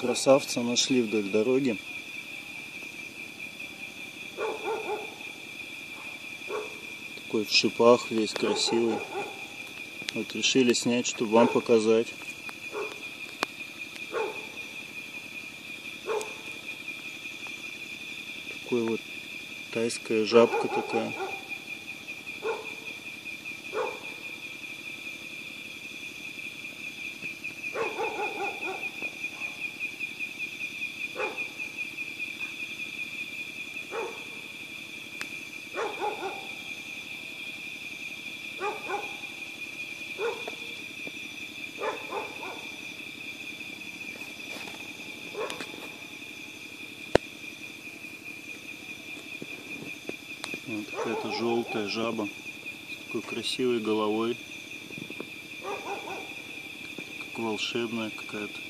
красавца нашли вдоль дороги. Такой в шипах, весь красивый. Вот решили снять, чтобы вам показать. Такой вот тайская жабка такая. Вот какая-то желтая жаба с такой красивой головой. Как волшебная какая-то.